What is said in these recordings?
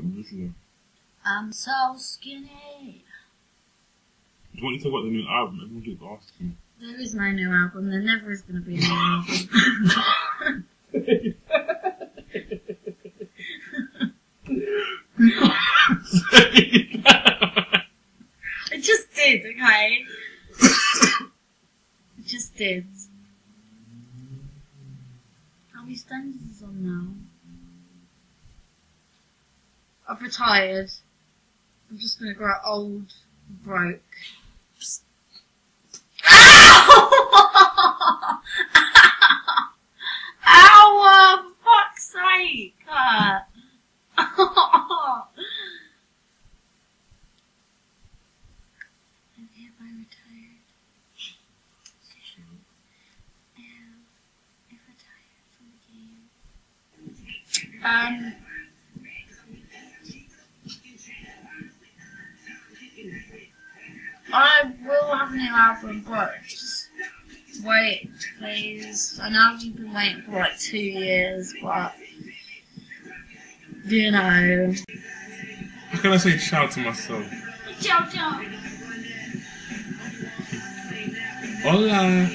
got years ago. I'm so skinny. Do you want to talk about the new album? Everyone keeps asking. There is no new album. There never is going to be a new album. It just did, okay? it just did. How many standards is on now? I've retired. I'm just gonna grow old, broke. Ow! Ow! For fuck's sake! Uh. I'm hereby retired. I I've retired from the game. Um. I will have a new album, but just wait, please. I know we've been waiting for like two years, but you know. How can I say shout to myself? Ciao, ciao. Hola!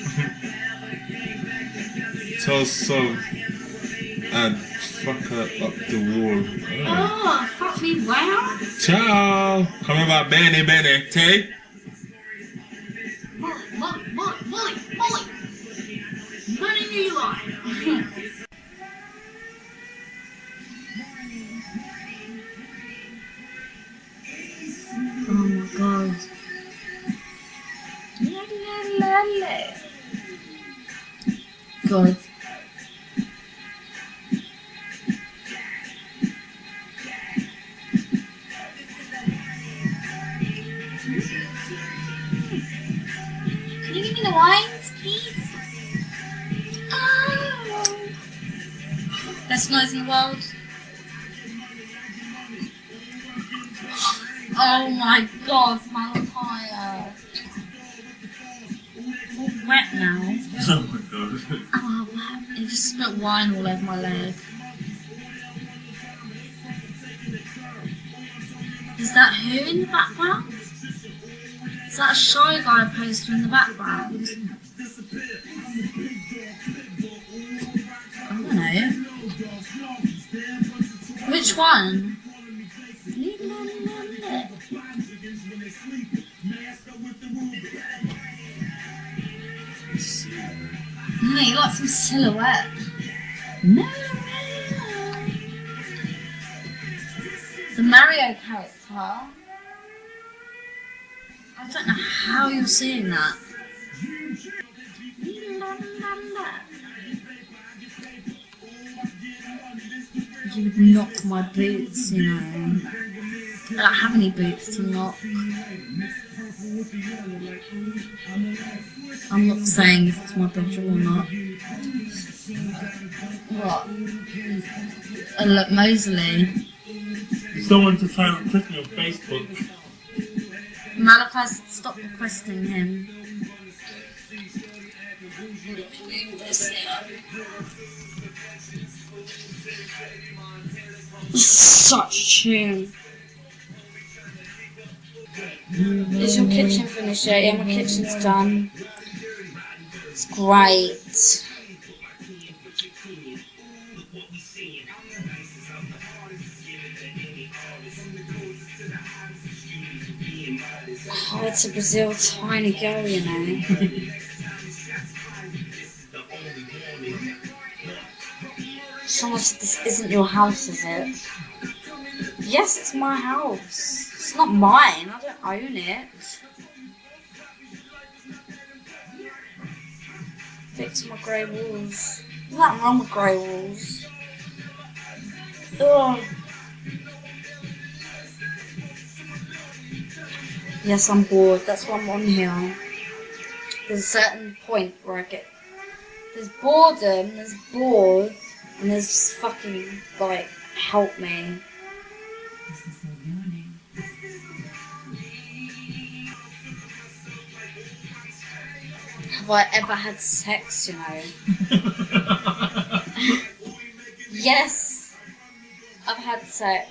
Tell so and fuck her up the wall. Oh. Oh, fuck me, wow. Ciao! Come about bene bene, te? Molly, Molly, Molly, Molly, Molly. Money you lie. Oh my god. God. The wines, please? Ah. Oh. Best noise in the world. Oh my god, my tire. All wet now. Oh my god. Oh, wow. It just spilled wine all over my leg. Is that who in the background? Is that shy guy poster in the background? I don't know. Which one? No, you got some silhouette. No, The Mario character. I don't know how you're seeing that. You would knock my boots, you know. I don't have any boots to knock. I'm not saying if it's my bedroom or not. What? Oh, look, Mosley. Someone to try and click me on Facebook. Malachi, stop requesting him. Such a tune. Is your kitchen finished yet? Yeah, my kitchen's done. It's great. Oh, it's a Brazil tiny girl, you know. Someone said this isn't your house, is it? Yes, it's my house. It's not mine. I don't own it. Fix my grey walls. Nothing wrong with grey walls. Ugh. Yes, I'm bored. That's why I'm on here. There's a certain point where I get. There's boredom, there's bored, and there's just fucking, like, help me. Have I ever had sex, you know? Yes, I've had sex.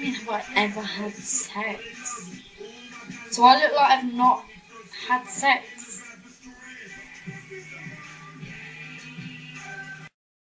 Mean have I ever had sex? So I look like I've not had sex